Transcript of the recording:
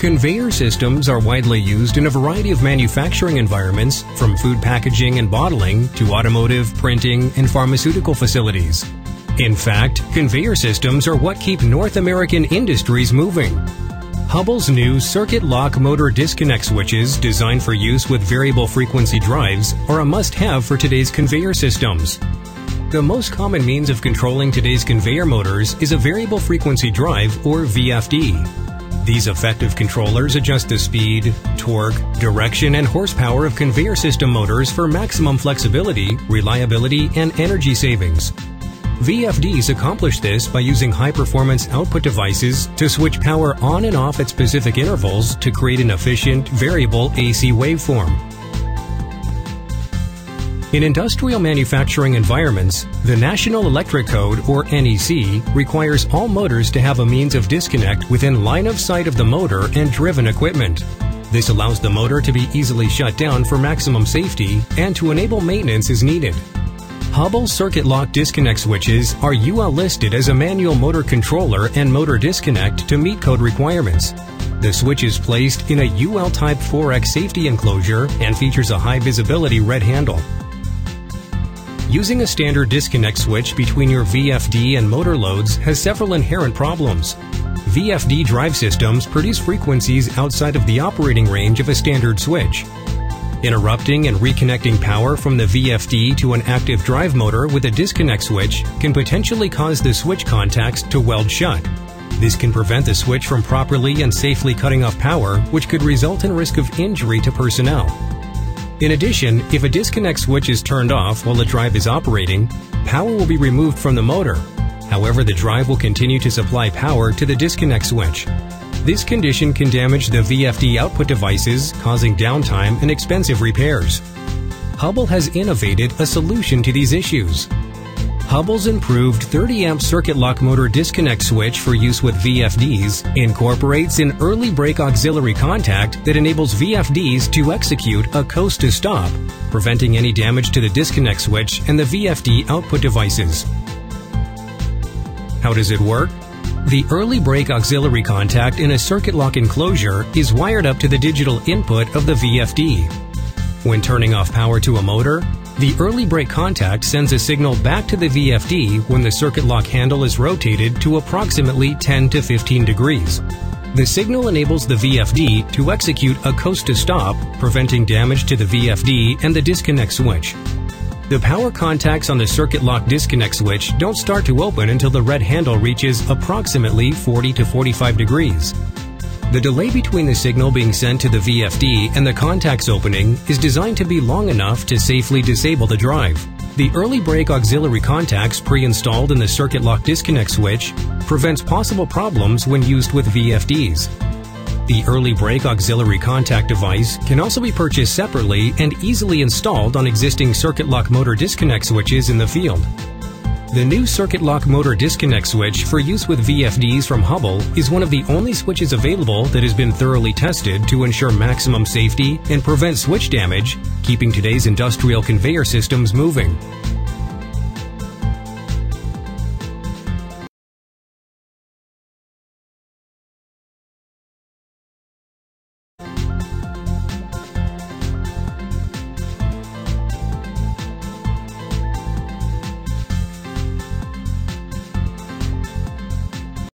Conveyor systems are widely used in a variety of manufacturing environments, from food packaging and bottling to automotive, printing, and pharmaceutical facilities. In fact, conveyor systems are what keep North American industries moving. Hubbell's new circuit lock motor disconnect switches, designed for use with variable frequency drives, are a must have for today's conveyor systems. The most common means of controlling today's conveyor motors is a variable frequency drive, or VFD. These effective controllers adjust the speed, torque, direction, and horsepower of conveyor system motors for maximum flexibility, reliability, and energy savings. VFDs accomplish this by using high-performance output devices to switch power on and off at specific intervals to create an efficient, variable AC waveform. In industrial manufacturing environments, the National Electric Code, or NEC, requires all motors to have a means of disconnect within line of sight of the motor and driven equipment. This allows the motor to be easily shut down for maximum safety and to enable maintenance as needed. Hubbell circuit lock disconnect switches are UL listed as a manual motor controller and motor disconnect to meet code requirements. The switch is placed in a UL Type 4X safety enclosure and features a high visibility red handle. Using a standard disconnect switch between your VFD and motor loads has several inherent problems. VFD drive systems produce frequencies outside of the operating range of a standard switch. Interrupting and reconnecting power from the VFD to an active drive motor with a disconnect switch can potentially cause the switch contacts to weld shut. This can prevent the switch from properly and safely cutting off power, which could result in risk of injury to personnel. In addition, if a disconnect switch is turned off while the drive is operating, power will be removed from the motor. However, the drive will continue to supply power to the disconnect switch. This condition can damage the VFD output devices, causing downtime and expensive repairs. Hubbell has innovated a solution to these issues. Hubbell's improved 30 amp circuit lock motor disconnect switch for use with VFDs incorporates an early break auxiliary contact that enables VFDs to execute a coast to stop, preventing any damage to the disconnect switch and the VFD output devices. How does it work? The early break auxiliary contact in a circuit lock enclosure is wired up to the digital input of the VFD. When turning off power to a motor, the early break contact sends a signal back to the VFD when the circuit lock handle is rotated to approximately 10 to 15 degrees. The signal enables the VFD to execute a coast to stop, preventing damage to the VFD and the disconnect switch. The power contacts on the circuit lock disconnect switch don't start to open until the red handle reaches approximately 40 to 45 degrees. The delay between the signal being sent to the VFD and the contacts opening is designed to be long enough to safely disable the drive. The early break auxiliary contacts pre-installed in the circuit lock disconnect switch prevents possible problems when used with VFDs. The early break auxiliary contact device can also be purchased separately and easily installed on existing circuit lock motor disconnect switches in the field. The new circuit lock motor disconnect switch for use with VFDs from Hubbell is one of the only switches available that has been thoroughly tested to ensure maximum safety and prevent switch damage, keeping today's industrial conveyor systems moving.